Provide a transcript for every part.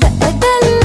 Đã tới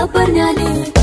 запарняли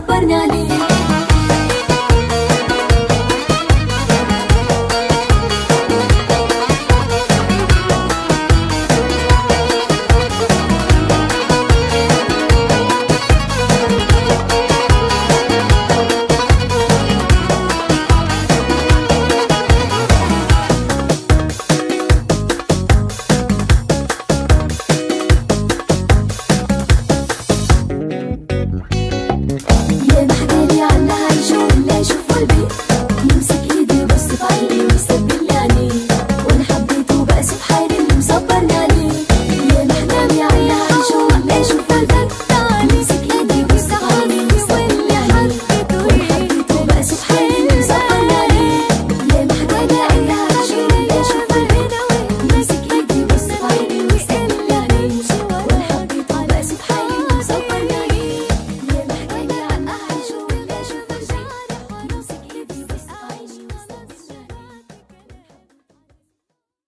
പറഞ്ഞാൽ